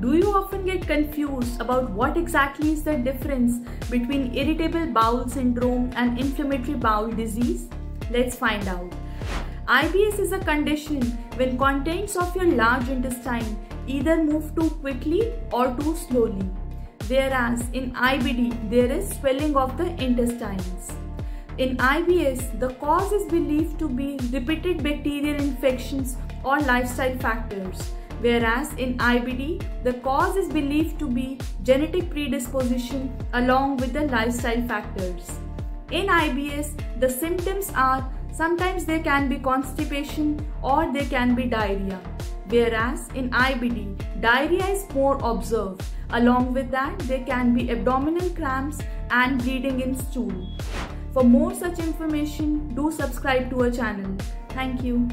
Do you often get confused about what exactly is the difference between irritable bowel syndrome and inflammatory bowel disease? Let's find out. IBS is a condition when contents of your large intestine either move too quickly or too slowly. Whereas in IBD, there is swelling of the intestines. In IBS, the cause is believed to be repeated bacterial infections or lifestyle factors whereas in IBD, the cause is believed to be genetic predisposition along with the lifestyle factors. In IBS, the symptoms are sometimes there can be constipation or there can be diarrhea, whereas in IBD, diarrhea is more observed. Along with that, there can be abdominal cramps and bleeding in stool. For more such information, do subscribe to our channel. Thank you.